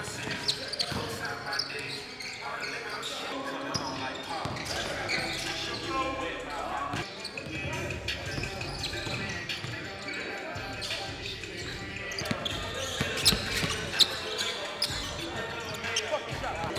Fuck shot.